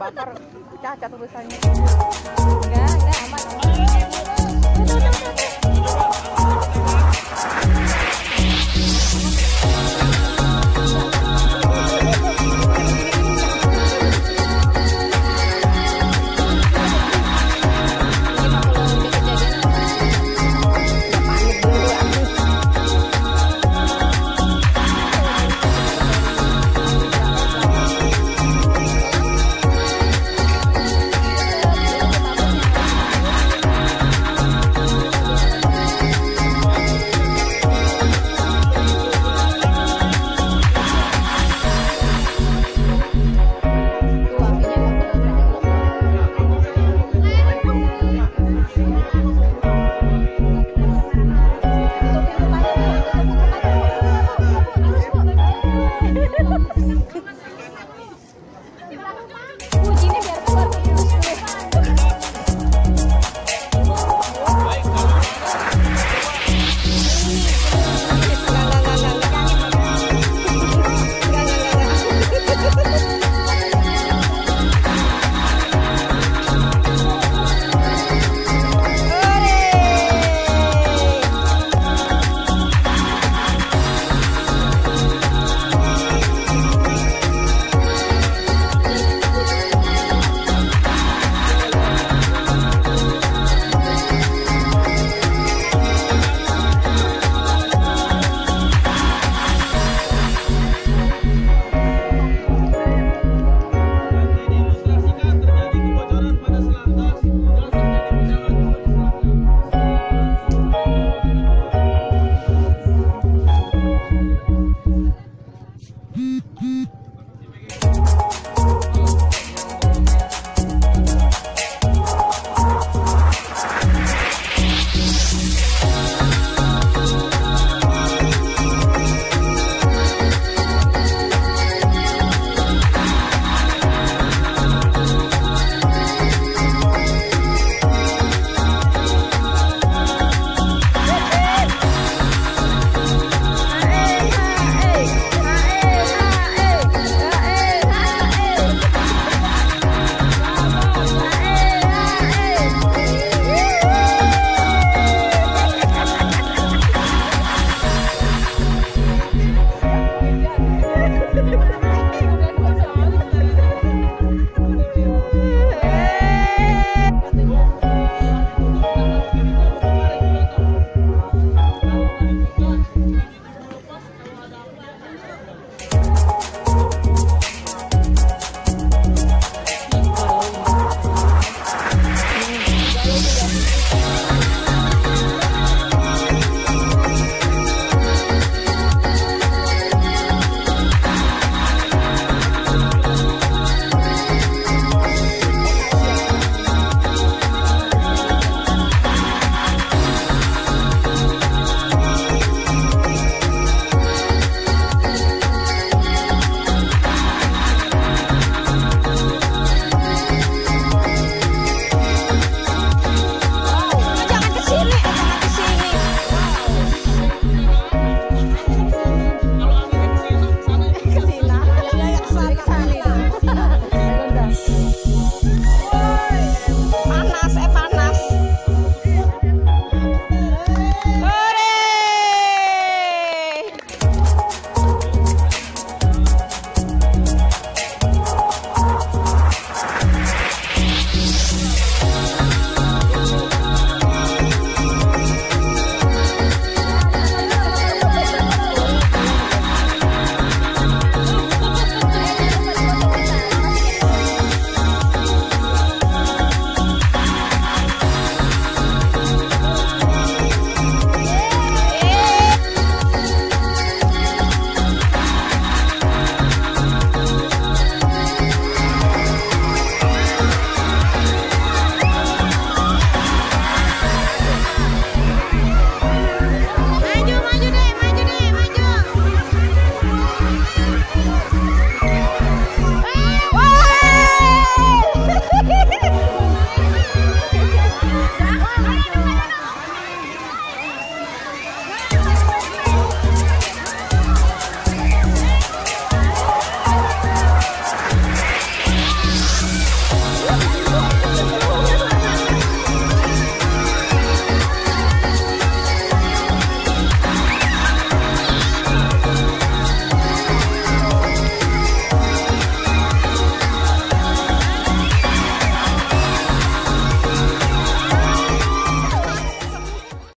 Bakar, cacat tulisannya. Enggak, enggak aman. Come on.